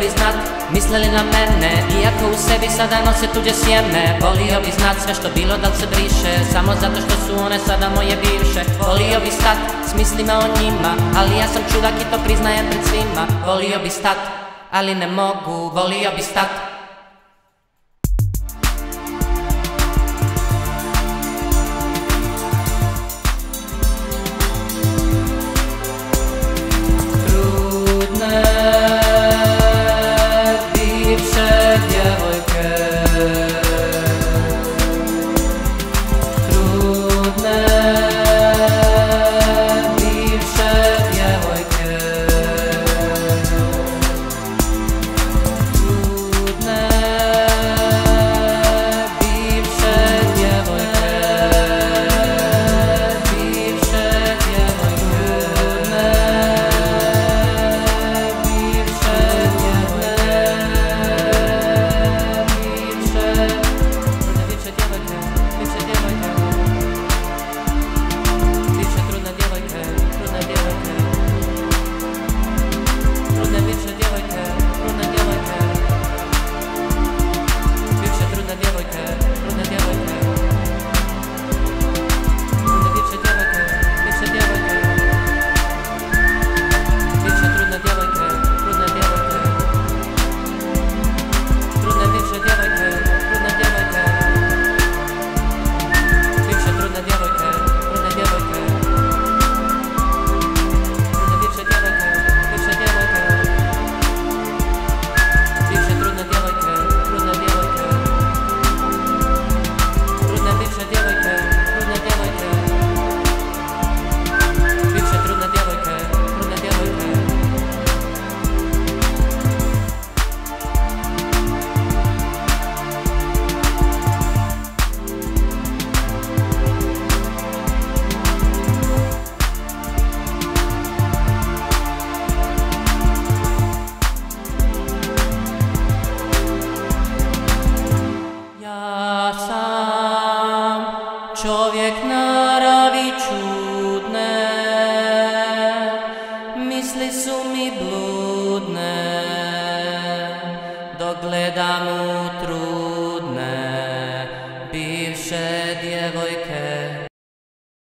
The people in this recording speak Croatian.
bi znat, mislili na mene Iako u sebi sada nose tuđe sjeme. Volio bi znat sve što bilo da se briše Samo zato što su one sada moje bivše. Volio bi stat s mislima o njima Ali ja sam čudak i to priznajem pred svima. Volio bi stat, ali ne mogu Volio bi stat čovjek naravi čudne, misli su mi bludne, dok gledam u trudne, bivše djevojke.